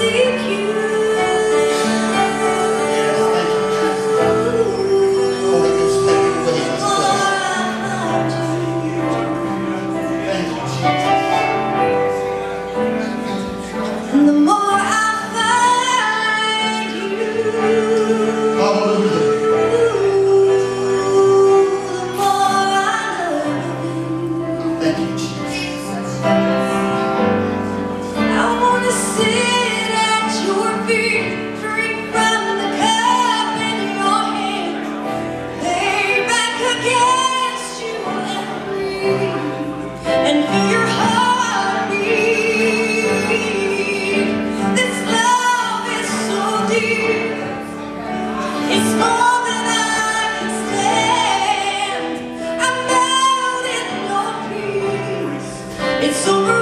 see It's over.